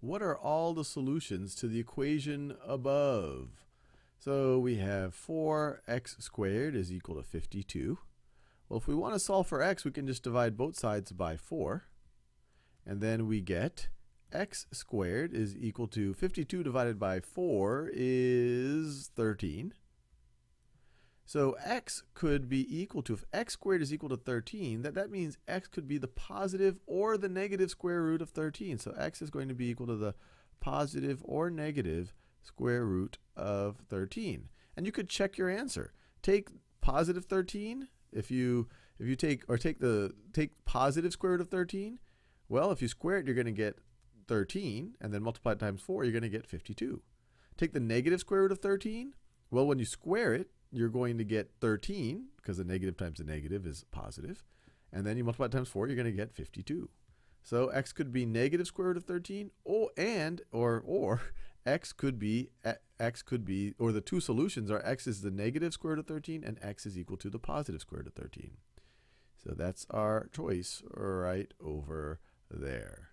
what are all the solutions to the equation above? So we have 4x squared is equal to 52. Well, if we want to solve for x, we can just divide both sides by 4. And then we get x squared is equal to 52 divided by 4 is 13. So x could be equal to, if x squared is equal to 13, that, that means x could be the positive or the negative square root of 13. So x is going to be equal to the positive or negative square root of 13. And you could check your answer. Take positive 13, if you if you take or take the take positive square root of 13, well, if you square it, you're going to get 13, and then multiply it times 4, you're going to get 52. Take the negative square root of 13, well, when you square it, you're going to get 13, because the negative times the negative is positive. And then you multiply times 4, you're going to get 52. So x could be negative square root of 13, or and or or x could be x could be or the two solutions are x is the negative square root of 13 and x is equal to the positive square root of 13. So that's our choice right over there.